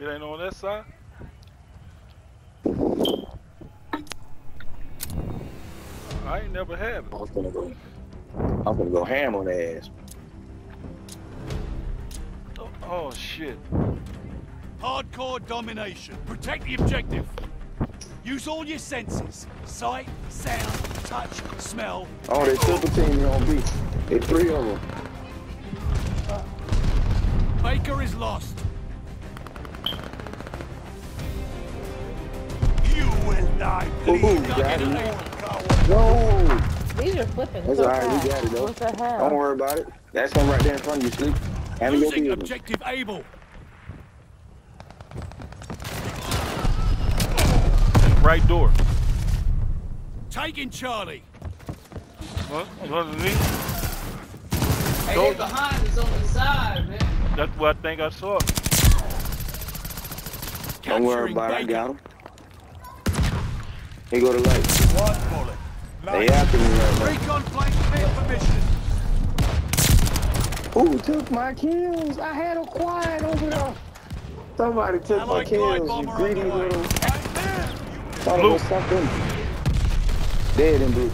It ain't on that side. I ain't never had it. I'm gonna go. I'm gonna go ham on the ass. Oh, oh shit. Hardcore domination. Protect the objective. Use all your senses. Sight, sound, touch, smell. Oh, they triple team me on B. They three of them. Baker is lost. You will die, Ooh, bleeding. got him. Coward. No. These are flipping That's so all right. We got it though. What the hell? Don't worry about it. That's one right there in front of you, sleep. Handle your Losing business. objective able. Right door. Taking Charlie. Huh? It's underneath. Hey, Go. behind us on the side, man. That's what I think I saw. Don't worry about it. I got him. He go to light. One bullet. They after me right Recon plane clear for mission. now. Who took my kills? I had a quiet over there. Somebody took my Allied glide kills. You greedy on the way. little. Right there. Thought it was something. Dead in blue.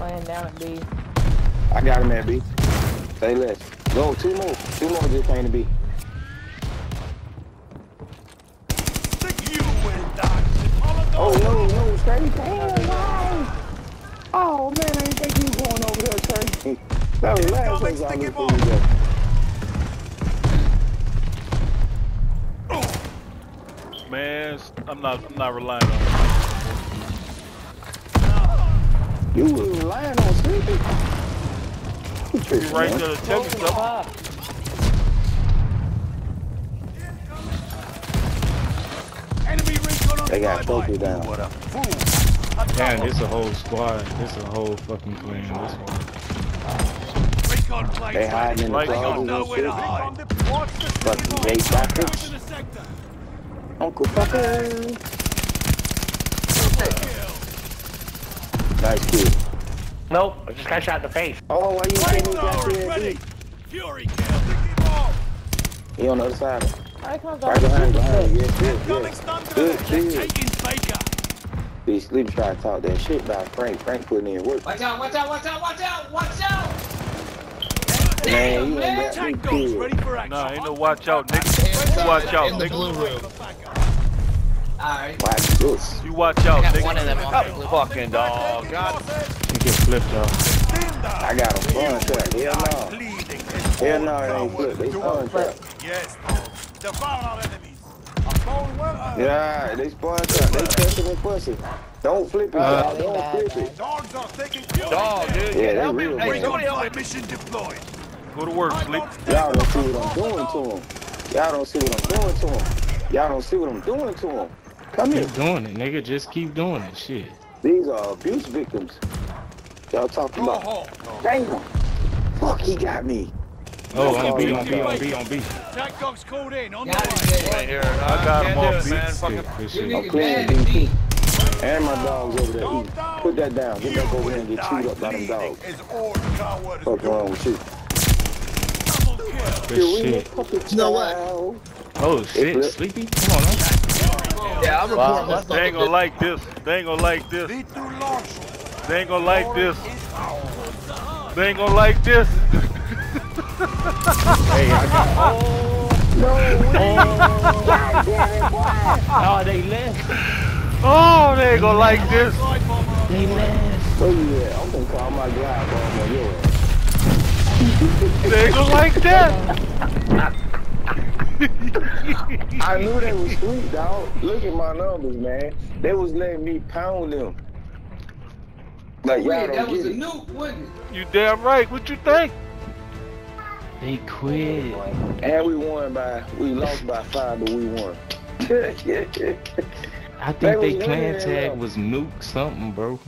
Laying down at B. I got him at B. Say less. Go, two more. Two more just came to B. You will die. Oh, no, no, Trey. Damn, why? Oh, man, I didn't think you were going over there, Trey. That was last place I Sticky looked for you go. Man, s- I'm not I'm not relying on it. You was lying on Sleepy? You You right man. there to tell me something. Fuck. Enemy recon on They got flyby. trophy down. What a. Damn, this a whole squad. This a whole fucking clan. This one. Recon planes They hiding in the Like- They got closets and shit. Fucking Jay Packers. To the sector. Uncle Fucker. Nice kid. Nope, I just got shot in the face. Oh, why you saying he got Flamethrower you is at ready. B? Fury kill. He on the other side. Right behind, behind you. Yes, yes, Incoming yes. stun Good grenade. kid. Taking Be sleep trying to talk that shit about Frank. Frank putting in work. Watch out, watch out, watch out, watch out, watch out! Man, you man. ain't got Tank me dogs ready for action. Nah, ain't no watch out, nigga. You watch out, in the nigga. blue room. Alright. Watch this. You watch out, I got one of nigga. them on the blue. Fucking dog. God. He get flipped off. I got him fun trap. Hell no. Bleeding. Hell no, it ain't flip. They fun trap. Yes, devour our enemies. A cold weather. Yeah, they spawn trap. They cussing and fussing. Don't flip it, Uh, y'all. Don't flip it. Dogs are taking Fury Dog, kill. dude. Yeah, they help me. real Hey, bad. somebody help mission deployed. Go to work, sleep. Y'all don't see what I'm doing to them. Y'all don't see what I'm doing to them. Y'all don't see what I'm doing to them. Come here. Keep doing it, nigga. Just keep doing it. Shit. These are abuse victims. Y'all talking Go about. home. Damn. Fuck, he got me. Oh, That's on B, on B, on B, on B. Jack dogs called in. On the Got way. Right here. I got him can't on do it, beat. man. Fucking Shit, good You shit. I'm niggas playing mad at me. DP. And my dogs over there eating. Put that down. Get back over here and get chewed up by them dogs. Is all coward What's wrong with you? Double kill. Good shit. You know what? Oh shit, flip. sleepy. Come on, man. Yeah, I'm reporting this They ain't gonna like this. They ain't gonna like this. Lead to launch. They ain't gonna like this. They ain't gonna like this. Hey, I got. Oh, oh. oh, they left. Oh, they ain't gonna like this. They left. Oh yeah, I'm gonna call my glide bomb on your ass. They ain't gonna like that. I knew they was sweet, dog. Look at my numbers, man. They was letting me pound them. Like y'all Wait, that was get a it. nuke, wasn't it? You damn right. What you think? They quit. And we won by, we lost by five, but we won. I think was they clan tag was nuke something, bro.